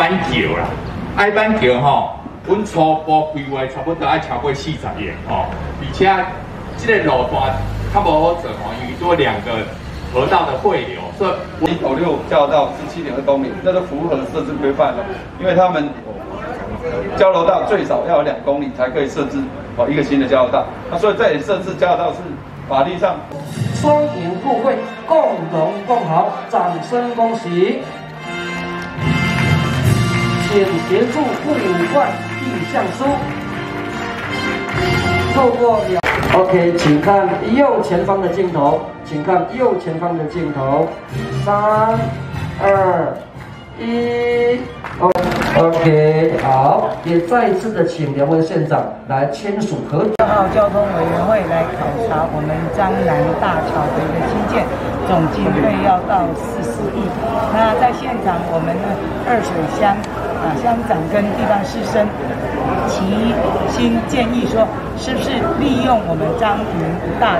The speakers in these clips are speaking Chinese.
爱板桥吼，阮初步规划差不多爱超过四十年吼，而且这个路段较无好做吼，因为做两个河道的汇流，所以一九六交流道十七点二公里，这都符合设置规范的，因为他们交流道最少要有两公里才可以设置哦一个新的交流道，那所以这里设置交流道是法律上双赢互惠，共荣共好，掌声恭喜！请协助互换意向书，透过两 OK，请看右前方的镜头，请看右前方的镜头，三、二、一，OK，好，也再一次的请两位县长来签署合。号交通委员会来考察我们江南大桥的一个新建，总经费要到四十亿。那在现场，我们的二水乡啊乡长跟地方师生齐心建议说，是不是利用我们张平大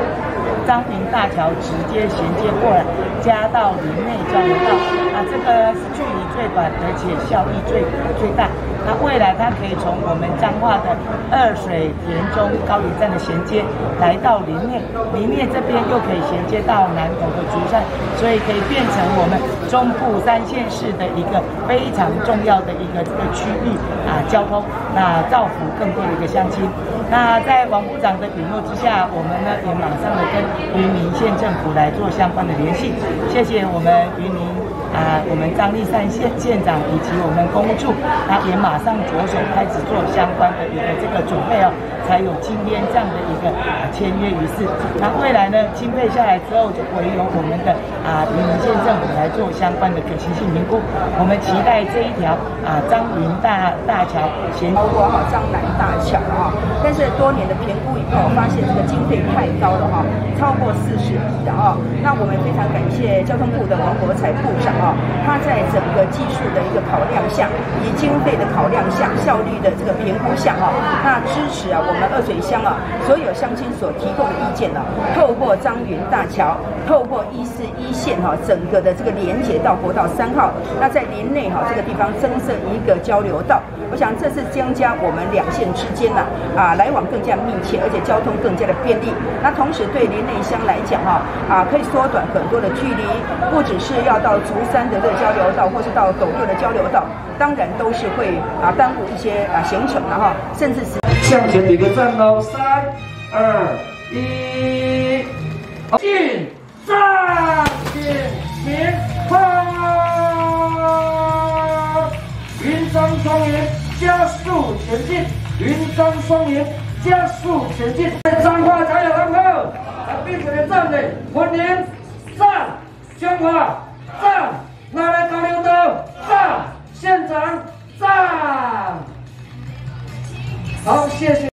漳平大桥直接衔接过来，加到林内交流道啊，这个距离最短，而且效益最最大。那未来它可以从我们彰化的二水田中高铁站的衔接，来到林内，林内这边又可以衔接到南投的竹山，所以可以变成我们中部三县市的一个非常重要的一个这个区域啊交通，那造福更多的一个乡亲。那在王部长的允诺之下，我们呢也马上的跟云林县政府来做相关的联系，谢谢我们云林。我们张立善县县长以及我们公务处，那也马上着手开始做相关的一个这个准备哦，才有今天这样的一个啊签约仪式。那未来呢，经费下来之后，就会由我们的啊云林县政府来做相关的可行性评估。我们期待这一条啊张云大大桥，包括哈张南大桥啊，但是多年的评估以后，发现这个经费太高了哈，超过四十亿的啊。那我们非常感谢交通部的王国才部长。啊，它在整个技术的一个考量下，以经费的考量下，效率的这个评估下啊，那支持啊我们二水乡啊所有乡亲所提供的意见呢，透过张云大桥，透过一四一线哈，整个的这个连接到国道三号，那在林内哈这个地方增设一个交流道，我想这是将将我们两县之间呢啊来往更加密切，而且交通更加的便利。那同时对林内乡来讲哈啊可以缩短很多的距离，不只是要到竹。山的这个交流道，或是到斗六的交流道，当然都是会啊耽误一些啊行程了哈，甚至是向前比个赞喽，三二一，进站张双赢，加速前进，云张双赢，加速前进，彰化加油，然后啊并且站的婚联站，彰化。站，拿来高流道，站，县长站，好，谢谢。